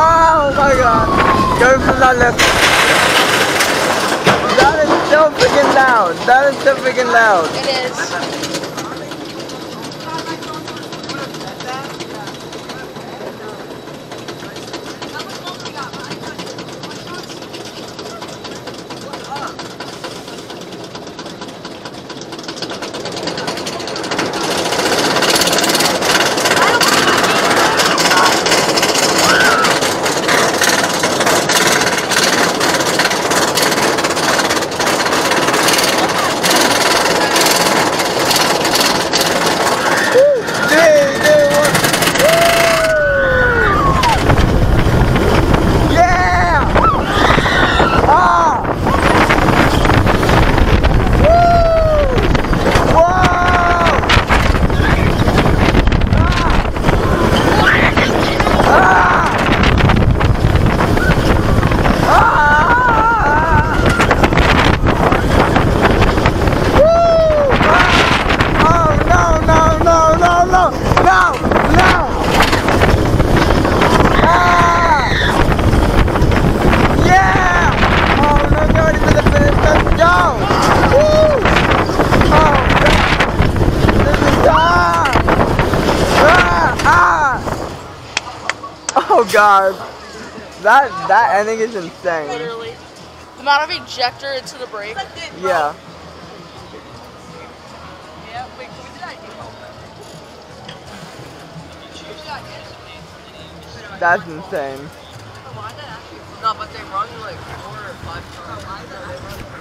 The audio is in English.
Oh, oh my god. Go from that left. That is so freaking loud. That is so freaking loud. It is. God! That that ending is insane. Literally. The amount of ejector into the brake. Yeah. Yeah, wait, we do that That's insane. No, but they run like four or five times.